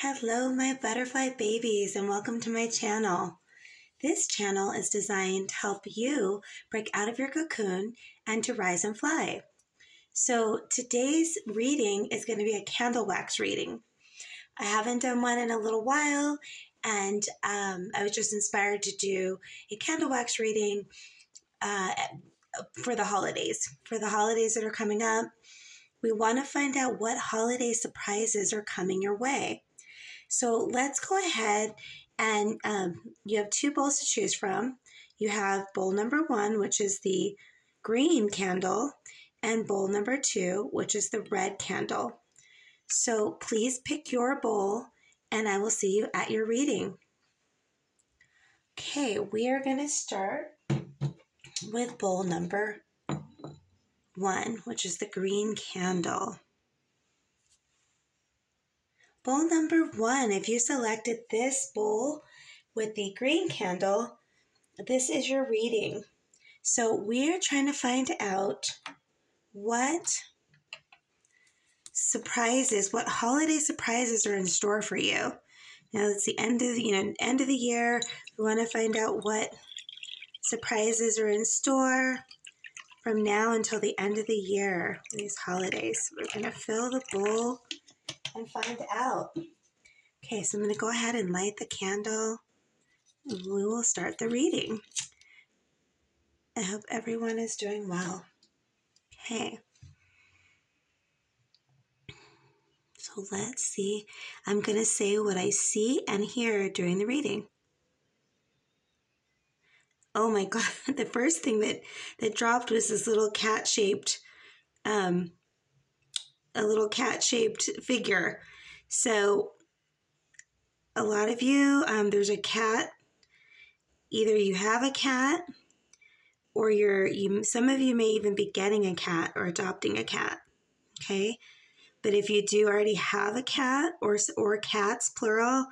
Hello, my butterfly babies, and welcome to my channel. This channel is designed to help you break out of your cocoon and to rise and fly. So, today's reading is going to be a candle wax reading. I haven't done one in a little while, and um, I was just inspired to do a candle wax reading uh, for the holidays. For the holidays that are coming up, we want to find out what holiday surprises are coming your way. So let's go ahead and um, you have two bowls to choose from. You have bowl number one, which is the green candle, and bowl number two, which is the red candle. So please pick your bowl and I will see you at your reading. Okay, we are going to start with bowl number one, which is the green candle. Bowl number one, if you selected this bowl with the green candle, this is your reading. So we are trying to find out what surprises, what holiday surprises are in store for you. Now it's the end of the, you know end of the year. We want to find out what surprises are in store from now until the end of the year. These holidays, we're gonna fill the bowl and find out. Okay, so I'm going to go ahead and light the candle. And we will start the reading. I hope everyone is doing well. Okay. So let's see. I'm going to say what I see and hear during the reading. Oh my god, the first thing that that dropped was this little cat-shaped um a little cat shaped figure. So, a lot of you, um, there's a cat. Either you have a cat, or you're you. Some of you may even be getting a cat or adopting a cat. Okay, but if you do already have a cat or or cats plural,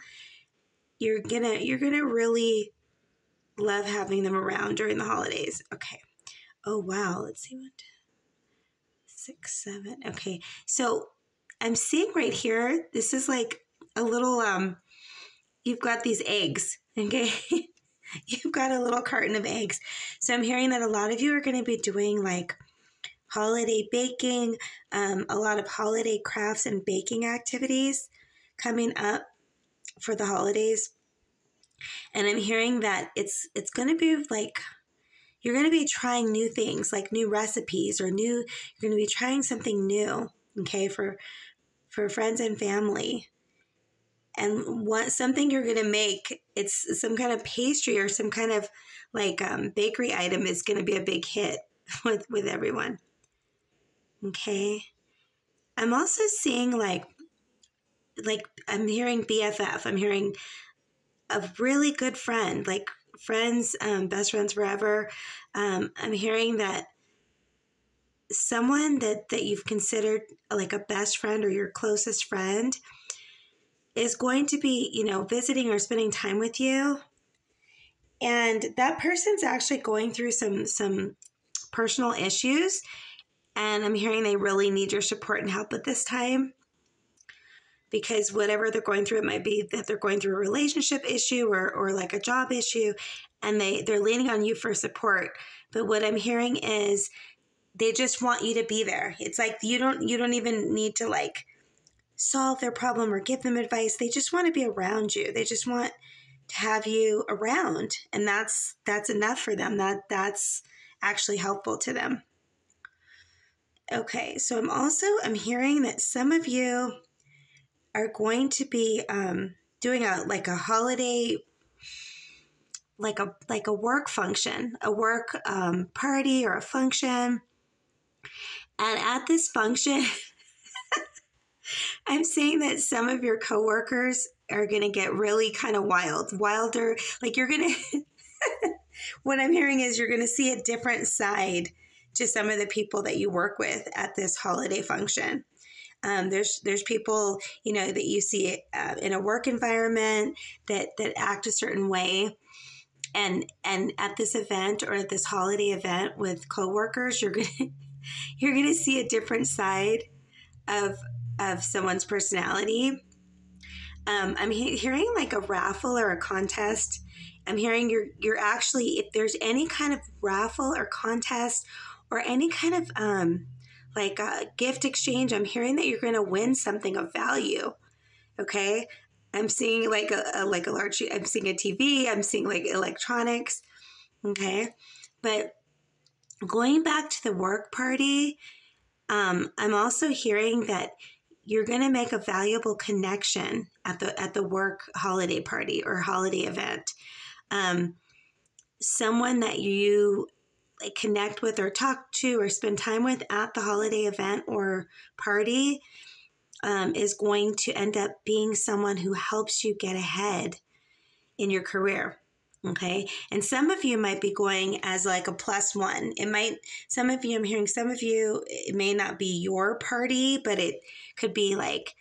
you're gonna you're gonna really love having them around during the holidays. Okay. Oh wow. Let's see what six, seven. Okay. So I'm seeing right here, this is like a little, um, you've got these eggs, okay? you've got a little carton of eggs. So I'm hearing that a lot of you are going to be doing like holiday baking, um, a lot of holiday crafts and baking activities coming up for the holidays. And I'm hearing that it's it's going to be like you're going to be trying new things like new recipes or new you're going to be trying something new okay for for friends and family. And what something you're going to make it's some kind of pastry or some kind of like um, bakery item is going to be a big hit with with everyone okay? I'm also seeing like like i'm hearing bff i'm hearing a really good friend like friends, um, best friends forever. Um, I'm hearing that someone that, that you've considered like a best friend or your closest friend is going to be, you know, visiting or spending time with you. And that person's actually going through some some personal issues. And I'm hearing they really need your support and help at this time because whatever they're going through, it might be that they're going through a relationship issue or, or like a job issue, and they, they're leaning on you for support. But what I'm hearing is they just want you to be there. It's like you don't you don't even need to like solve their problem or give them advice. They just want to be around you. They just want to have you around. And that's that's enough for them. That that's actually helpful to them. Okay, so I'm also I'm hearing that some of you are going to be um, doing a like a holiday like a like a work function a work um, party or a function. And at this function i'm seeing that some of your coworkers are going to get really kind of wild wilder like you're going to what i'm hearing is you're going to see a different side to some of the people that you work with at this holiday function um, there's there's people you know that you see uh, in a work environment that that act a certain way, and and at this event or at this holiday event with coworkers, you're gonna you're gonna see a different side of of someone's personality. Um, I'm he- hearing like a raffle or a contest. I'm hearing you're you're actually if there's any kind of raffle or contest or any kind of um, like a gift exchange, I'm hearing that you're going to win something of value. Okay, I'm seeing like a, a like a large. I'm seeing a TV. I'm seeing like electronics. Okay, but going back to the work party, um, I'm also hearing that you're going to make a valuable connection at the at the work holiday party or holiday event. Um, someone that you like connect with or talk to or spend time with at the holiday event or party um, is going to end up being someone who helps you get ahead in your career. Okay. And some of you might be going as like a plus one. It might, some of you, I'm hearing some of you, it may not be your party, but it could be like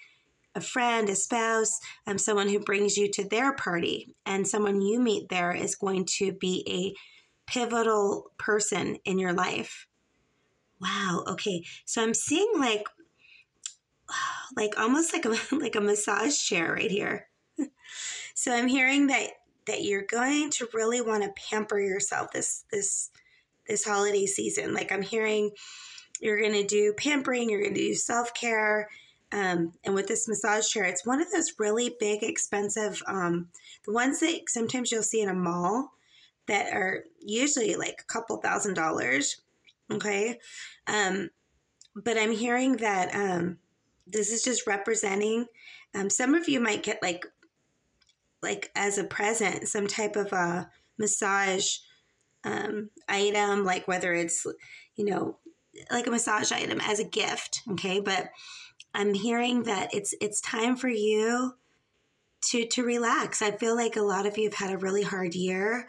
a friend, a spouse, um, someone who brings you to their party. And someone you meet there is going to be a pivotal person in your life. Wow. Okay. So I'm seeing like, like almost like a, like a massage chair right here. so I'm hearing that that you're going to really want to pamper yourself this this this holiday season. Like I'm hearing you're going to do pampering, you're going to do self-care. Um, and with this massage chair, it's one of those really big, expensive, um, the ones that sometimes you'll see in a mall that are usually like a couple thousand dollars. Okay. Um, but I'm hearing that um, this is just representing. Um, some of you might get like like as a present some type of a massage um, item, like whether it's, you know, like a massage item as a gift. Okay. But I'm hearing that it's, it's time for you to, to relax. I feel like a lot of you have had a really hard year,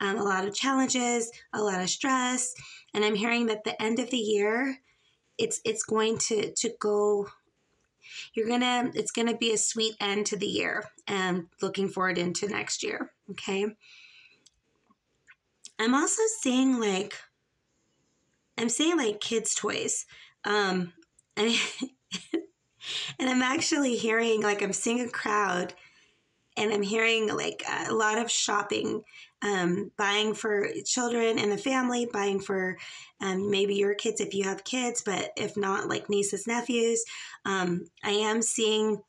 um, a lot of challenges, a lot of stress. And I'm hearing that the end of the year, it's, it's going to, to go you're gonna it's gonna be a sweet end to the year and looking forward into next year okay i'm also seeing like i'm seeing like kids toys um and, and i'm actually hearing like i'm seeing a crowd and i'm hearing like a lot of shopping um, buying for children and the family, buying for um, maybe your kids if you have kids, but if not, like nieces, nephews. Um, I am seeing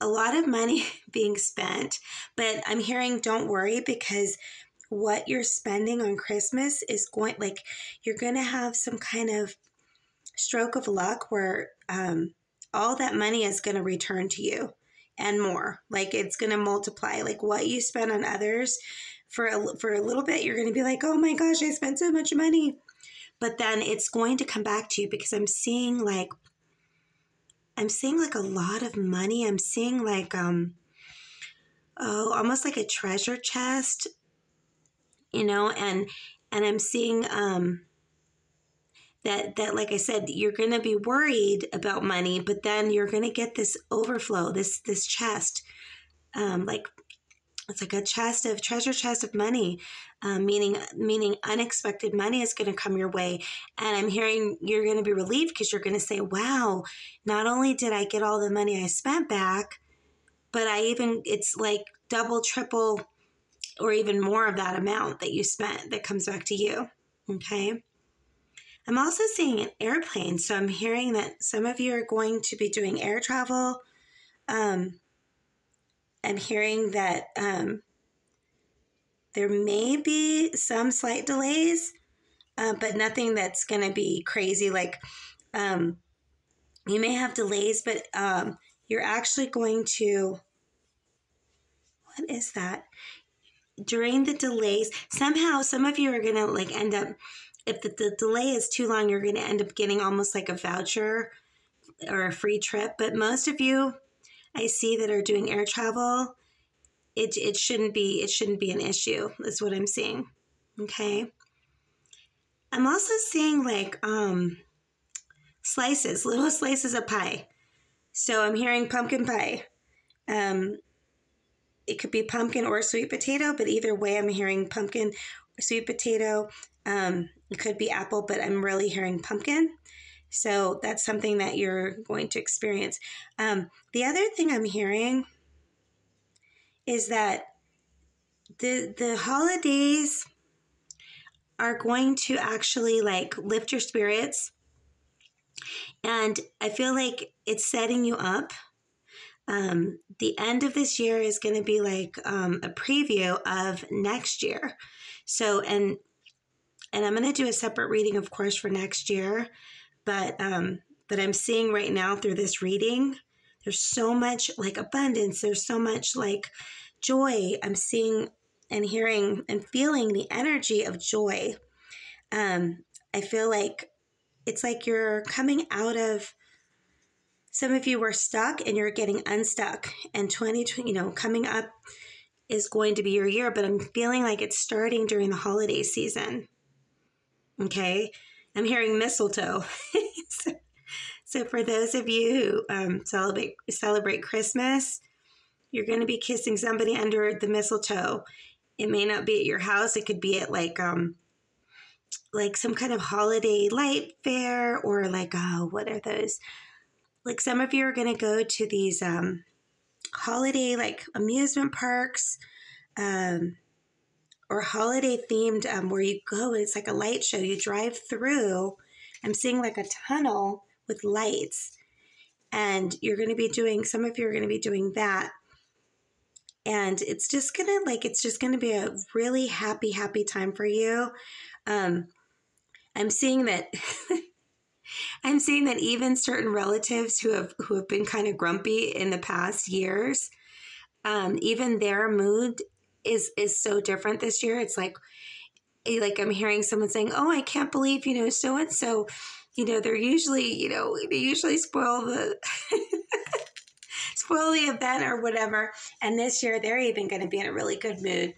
a lot of money being spent, but I'm hearing don't worry because what you're spending on Christmas is going, like, you're going to have some kind of stroke of luck where um, all that money is going to return to you and more. Like it's going to multiply. Like what you spend on others, for a, for a little bit, you're going to be like, oh my gosh, I spent so much money. But then it's going to come back to you because I'm seeing like, I'm seeing like a lot of money. I'm seeing like, um, oh, almost like a treasure chest, you know, and, and I'm seeing, um, that that like i said you're going to be worried about money but then you're going to get this overflow this this chest um, like it's like a chest of treasure chest of money um, meaning meaning unexpected money is going to come your way. And i'm hearing you're going to be relieved because you're going to say wow not only did i get all the money i spent back but i even it's like double triple or even more of that amount that you spent that comes back to you. Okay? I'm also seeing an airplane so i'm hearing that some of you are going to be doing air travel um, I'm hearing that um, there may be some slight delays, uh, but nothing that's going to be crazy. Like um, you may have delays, but um, you're actually going to. What is that? During the delays, somehow some of you are going to like end up. If the, the delay is too long, you're going to end up getting almost like a voucher or a free trip. But most of you, I see that are doing air travel, it, it shouldn't be it shouldn't be an issue is what I'm seeing. Okay. I'm also seeing like um slices, little slices of pie. So I'm hearing pumpkin pie. Um it could be pumpkin or sweet potato, but either way I'm hearing pumpkin or sweet potato. Um it could be apple, but I'm really hearing pumpkin. So that's something that you're going to experience. Um, the other thing I'm hearing is that the the holidays are going to actually like lift your spirits. And i feel like it's setting you up. Um, the end of this year is going to be like um, a preview of next year. So and and i'm going to do a separate reading of course for next year but um that i'm seeing right now through this reading there's so much like abundance. There's so much like joy. I'm seeing and hearing and feeling the energy of joy. Um i feel like it's like you're coming out of some of you were stuck and you're getting unstuck. And 2020 you know coming up is going to be your year but i'm feeling like it's starting during the holiday season. Okay i'm hearing mistletoe. So, for those of you who um, celebrate celebrate christmas you're going to be kissing somebody under the mistletoe. It may not be at your house. It could be at like um like some kind of holiday light fair or like oh what are those? Like some of you are going to go to these um, holiday like amusement parks um, or holiday themed um, where you go and it's like a light show. You drive through i'm seeing like a tunnel with lights and you're going to be doing some of you are going to be doing that. And it's just gonna like it's just gonna be a really happy happy time for you. Um i'm seeing that I'm seeing that even certain relatives who have who have been kind of grumpy in the past years, um, even their mood is is so different this year. It's like eh, like I'm hearing someone saying, "Oh, I can't believe you know so and so." You know, they're usually you know they usually spoil the. spoil the event or whatever. And this year, they're even going to be in a really good mood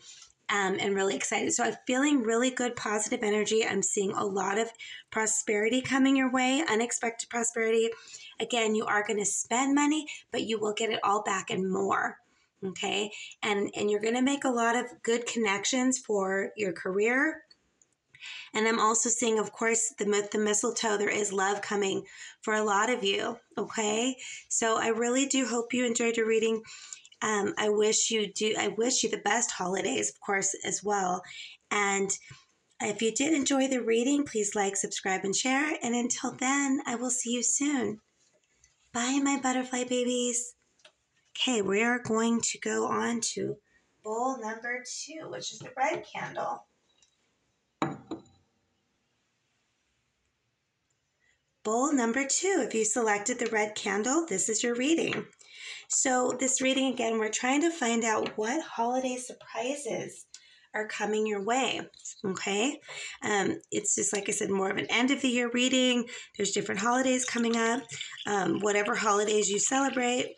um, and really excited. So I'm feeling really good, positive energy. I'm seeing a lot of prosperity coming your way, unexpected prosperity. Again, you are going to spend money, but you will get it all back and more. Okay. And, and you're going to make a lot of good connections for your career. And I'm also seeing, of course, the, the mistletoe, there is love coming for a lot of you. Okay. So I really do hope you enjoyed your reading. Um, I wish you do. I wish you the best holidays, of course, as well. And if you did enjoy the reading, please like, subscribe, and share. And until then, I will see you soon. Bye, my butterfly babies. Okay, we are going to go on to bowl number two, which is the red candle. Bowl number two, if you selected the red candle, this is your reading. So, this reading again, we're trying to find out what holiday surprises are coming your way. Okay. Um, it's just like I said, more of an end of the year reading. There's different holidays coming up. Um, whatever holidays you celebrate,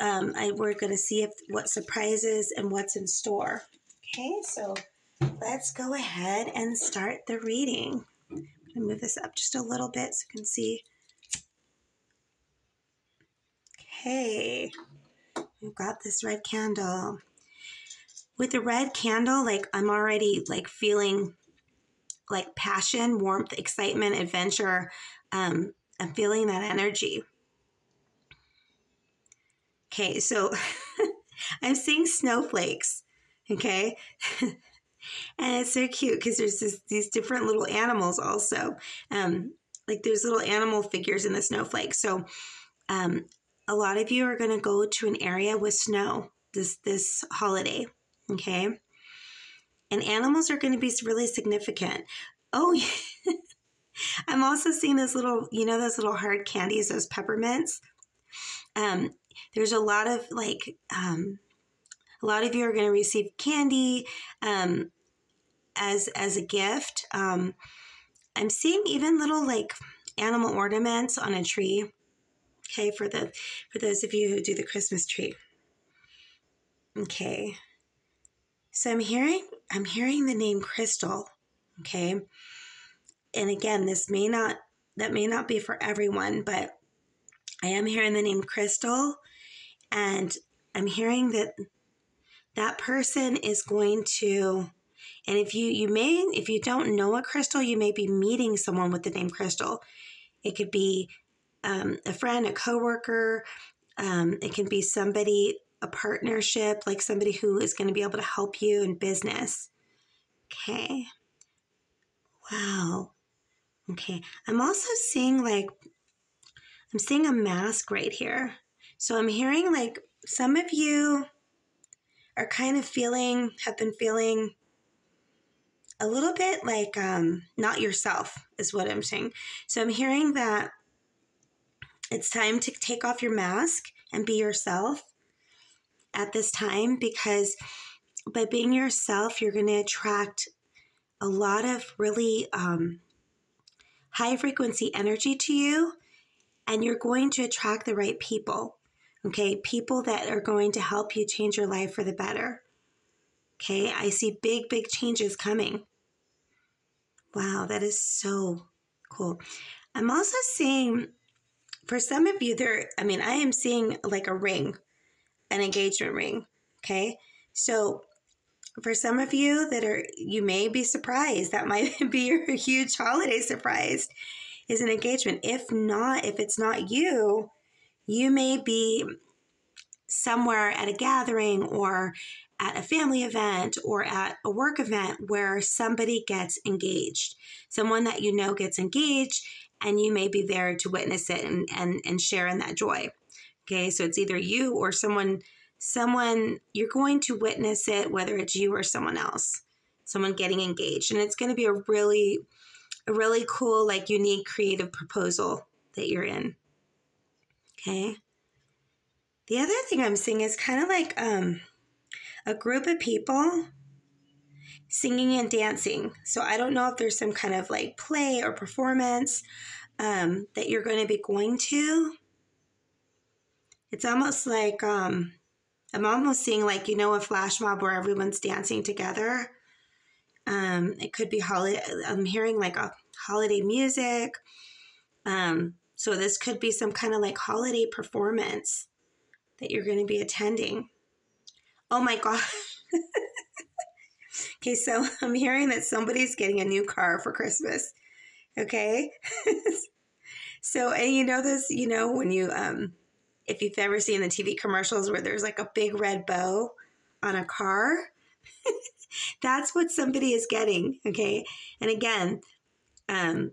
um, I, we're going to see if what surprises and what's in store. Okay. So, let's go ahead and start the reading. I'm going to move this up just a little bit so you can see Okay, we've got this red candle. With the red candle, like I'm already like feeling like passion, warmth, excitement, adventure. Um, I'm feeling that energy. Okay, so I'm seeing snowflakes. Okay. and it's so cute because there's this, these different little animals also. Um, like there's little animal figures in the snowflake. So um, a lot of you are going to go to an area with snow this this holiday okay and animals are going to be really significant oh i'm also seeing those little you know those little hard candies those peppermints um there's a lot of like um a lot of you are going to receive candy um as as a gift um i'm seeing even little like animal ornaments on a tree Okay, for the for those of you who do the Christmas tree. Okay. So I'm hearing I'm hearing the name Crystal. Okay. And again, this may not that may not be for everyone, but I am hearing the name Crystal and I'm hearing that that person is going to and if you you may if you don't know a crystal you may be meeting someone with the name crystal it could be um, a friend, a coworker. Um, it can be somebody a partnership, like somebody who is going to be able to help you in business. Okay. Wow. Okay. I'm also seeing like, I'm seeing a mask right here. So I'm hearing like some of you are kind of feeling, have been feeling a little bit like um, not yourself, is what I'm saying. So I'm hearing that it's time to take off your mask and be yourself at this time because by being yourself, you're going to attract a lot of really um, high frequency energy to you, and you're going to attract the right people. Okay, people that are going to help you change your life for the better. Okay, I see big, big changes coming. Wow, that is so cool. I'm also seeing, for some of you, there, I mean, I am seeing like a ring, an engagement ring. Okay, so for some of you that are, you may be surprised. That might be your huge holiday surprise is an engagement. If not, if it's not you, you may be somewhere at a gathering or at a family event or at a work event where somebody gets engaged, someone that you know gets engaged, and you may be there to witness it and, and, and share in that joy. Okay, so it's either you or someone, someone you're going to witness it, whether it's you or someone else, someone getting engaged. And it's going to be a really, a really cool, like unique, creative proposal that you're in. Okay. The other thing I'm seeing is kind of like um, a group of people singing and dancing. So I don't know if there's some kind of like play or performance um, that you're going to be going to. It's almost like um, I'm almost seeing like you know a flash mob where everyone's dancing together. Um, it could be holiday. I'm hearing like a holiday music. Um, so this could be some kind of like holiday performance that you're going to be attending. Oh my God. okay, so I'm hearing that somebody's getting a new car for Christmas. Okay. so, and you know this, you know, when you, um, if you've ever seen the TV commercials where there's like a big red bow on a car, that's what somebody is getting. Okay. And again, um,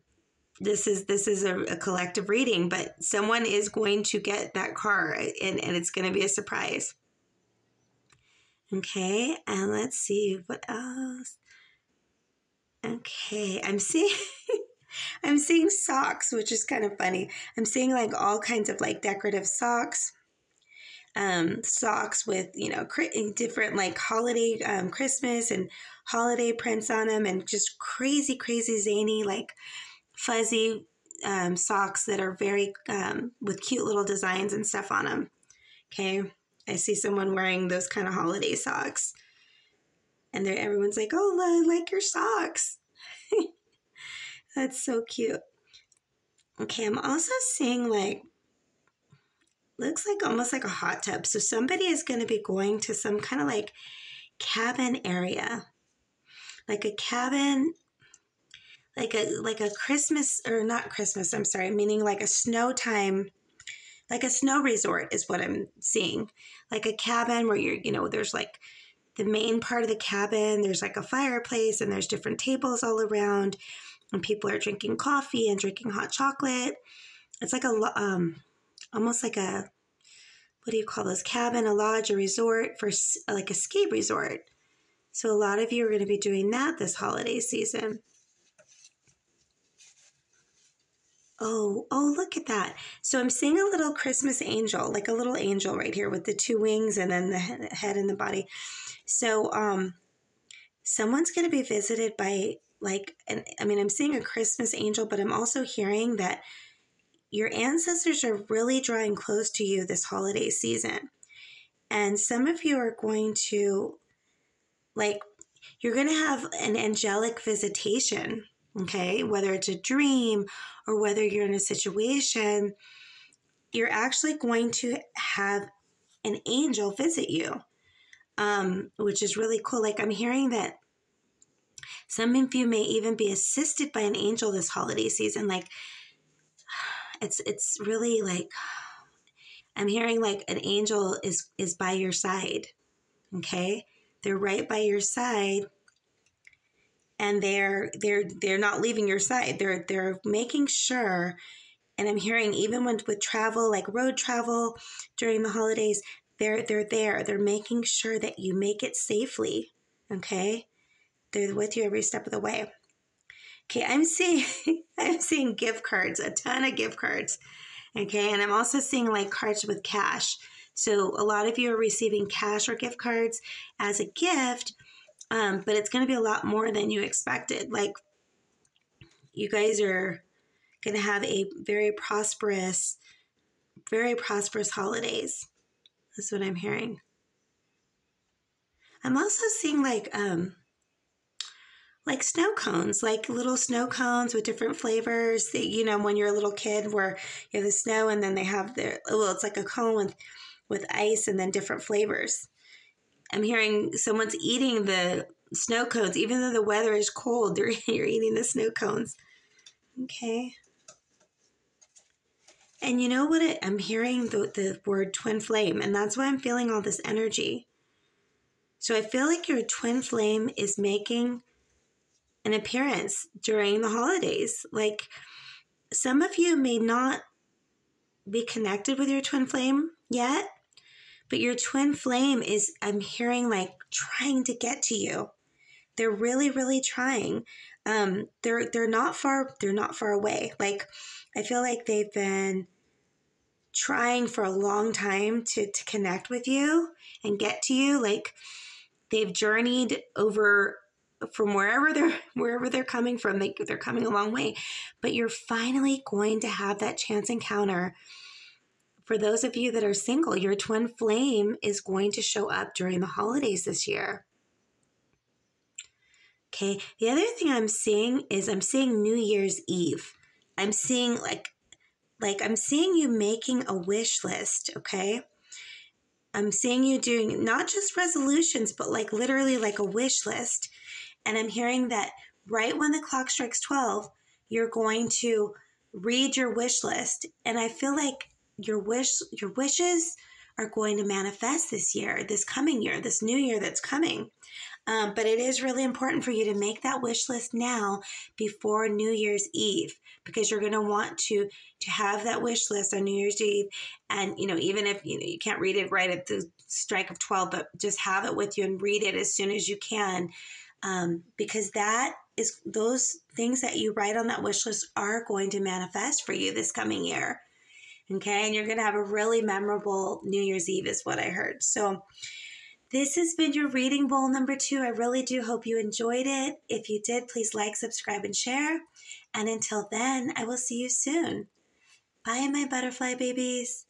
this is this is a, a, collective reading, but someone is going to get that car and, and it's going to be a surprise. Okay, and let's see what else. Okay, I'm seeing I'm seeing socks, which is kind of funny. I'm seeing like all kinds of like decorative socks. Um, socks with you know different like holiday um, Christmas and holiday prints on them, and just crazy, crazy zany like fuzzy um, socks that are very um, with cute little designs and stuff on them. Okay, I see someone wearing those kind of holiday socks, and everyone's like, "Oh, I like your socks." That's so cute. Okay, I'm also seeing like looks like almost like a hot tub. So somebody is going to be going to some kind of like cabin area. Like a cabin like a like a Christmas or not Christmas, I'm sorry, meaning like a snow time like a snow resort is what I'm seeing. Like a cabin where you're, you know, there's like the main part of the cabin, there's like a fireplace and there's different tables all around and people are drinking coffee and drinking hot chocolate. It's like a um almost like a what do you call those cabin, a lodge, a resort for like a ski resort. So a lot of you are going to be doing that this holiday season. Oh, oh, look at that. So I'm seeing a little Christmas angel, like a little angel right here with the two wings and then the head and the body. So, um, someone's going to be visited by like, and I mean, I'm seeing a Christmas angel, but I'm also hearing that your ancestors are really drawing close to you this holiday season. And some of you are going to, like, you're going to have an angelic visitation okay? Whether it's a dream or whether you're in a situation, you're actually going to have an angel visit you, um, which is really cool. Like I'm hearing that some of you may even be assisted by an angel this holiday season. Like it's it's really like I'm hearing like an angel is is by your side. Okay? They're right by your side and they're they're they're not leaving your side. They're they're making sure and I'm hearing even when with travel like road travel during the holidays, they're they're there. They're making sure that you make it safely. Okay? They're with you every step of the way. Okay, I'm seeing I'm seeing gift cards, a ton of gift cards. Okay, and I'm also seeing like cards with cash. So a lot of you are receiving cash or gift cards as a gift, um, but it's going to be a lot more than you expected. Like you guys are going to have a very prosperous, very prosperous holidays. That's what I'm hearing. I'm also seeing like um like snow cones, like little snow cones with different flavors. That, you know, when you're a little kid, where you have the snow and then they have their well, it's like a cone with with ice and then different flavors. I'm hearing someone's eating the snow cones, even though the weather is cold. You're, eating the snow cones. Okay. And you know what? It, I'm hearing the, the word twin flame, and that's why I'm feeling all this energy. So I feel like your twin flame is making an appearance during the holidays. Like some of you may not be connected with your twin flame yet, but your twin flame is, I'm hearing like trying to get to you. They're really, really trying. Um, they're they're not far. They're not far away. Like I feel like they've been trying for a long time to to connect with you and get to you. Like they've journeyed over from wherever they're wherever they're coming from they, they're coming a long way. But you're finally going to have that chance encounter. For those of you that are single your twin flame is going to show up during the holidays this year. Okay the other thing i'm seeing is i'm seeing new year's eve. I'm seeing like like i'm seeing you making a wish list okay? I'm seeing you doing not just resolutions, but like literally like a wish list. And I'm hearing that right when the clock strikes 12, you're going to read your wish list. And I feel like your wish your wishes are going to manifest this year, this coming year, this new year that's coming. Um, but it is really important for you to make that wish list now before New Year's Eve because you're going to want to to have that wish list on New Year's Eve. And you know, even if you know you can't read it right at the strike of twelve, but just have it with you and read it as soon as you can um, because that is those things that you write on that wish list are going to manifest for you this coming year. Okay, and you're going to have a really memorable New Year's Eve, is what I heard. So, this has been your reading bowl number two. I really do hope you enjoyed it. If you did, please like, subscribe, and share. And until then, I will see you soon. Bye, my butterfly babies.